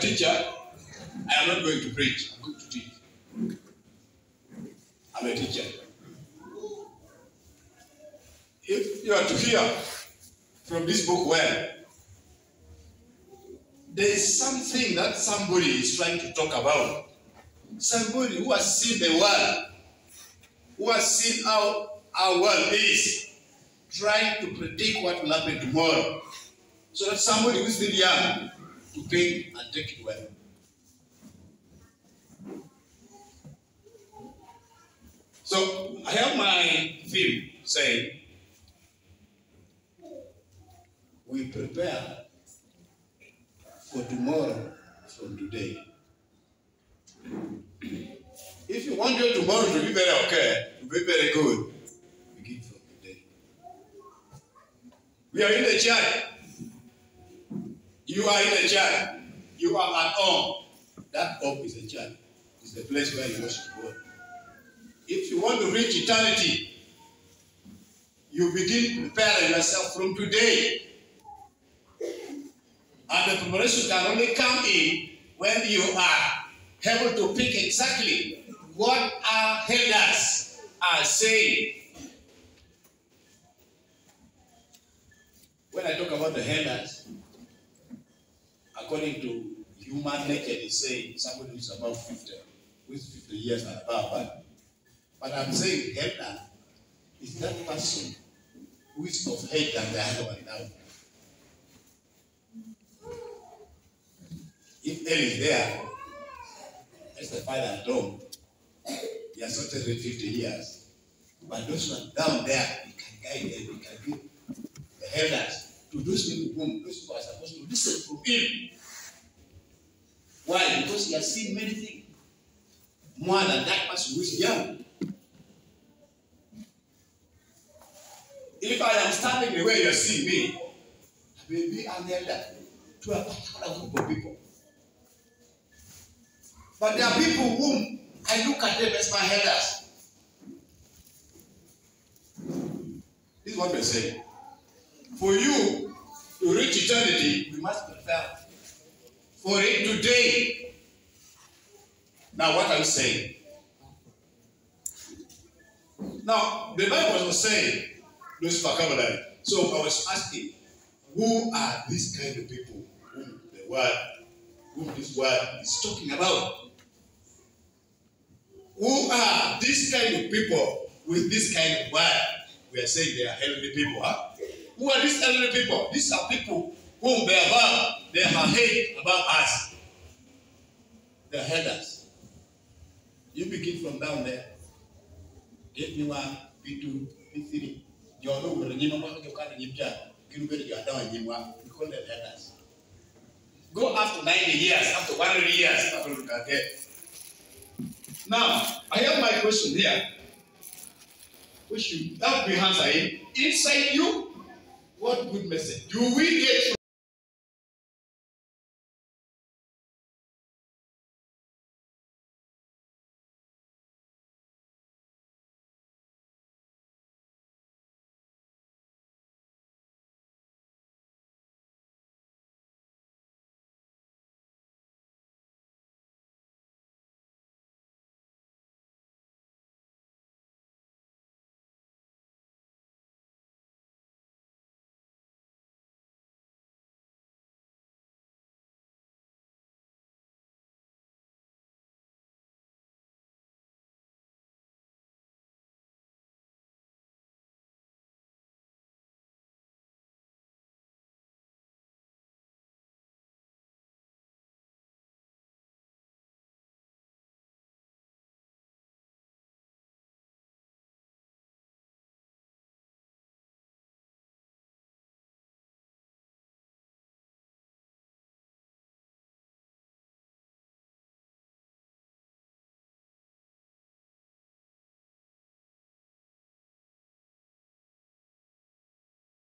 teacher. I am not going to preach. I'm going to teach. I'm a teacher. If you are to hear from this book well, there is something that somebody is trying to talk about. Somebody who has seen the world, who has seen how our world is, trying to predict what will happen tomorrow. So that somebody who is still young to think and take it well. So I have my theme saying, we prepare for tomorrow from today. If you want your tomorrow to be very okay, to be very good, begin from today. We are in the church. You are in the church. You are at home. That home is the church. It's the place where you worship God. If you want to reach eternity, you begin preparing yourself from today. And the preparation can only come in when you are able to pick exactly what our elders are saying. When I talk about the elders, according to human nature, they say somebody who is above 50, who is 50 years and above. But, but I'm saying elder is that person who is of age than the other one now. If L is there, as the father at home, he has not lived 50 years. But those who are down there, he can guide them, he can give the elders to those people whom those people are supposed to listen to him. Why? Because he has seen many things more than that person who is young. If I am standing the way you are seeing me, I may be an elder to a particular group of people. But there are people whom I look at them as my elders. This is what we're saying. For you to reach eternity, you must prepare for it today. Now, what are you saying? Now, the Bible was saying, those vocabulary. So I was asking, who are these kind of people whom the word, whom this word is talking about? Who are these kind of people with this kind of word? We are saying they are elderly people, huh? Who are these elderly people? These are people whom they above, they have hate above us. They heard us. You begin from down there. If you are P2, P3. Your room will remain you your card in your job. You are down in one because they heard us. Go after 90 years, after 100 years, after look at it. Now, I have my question here. Which you that behind inside you. What good message do we get from?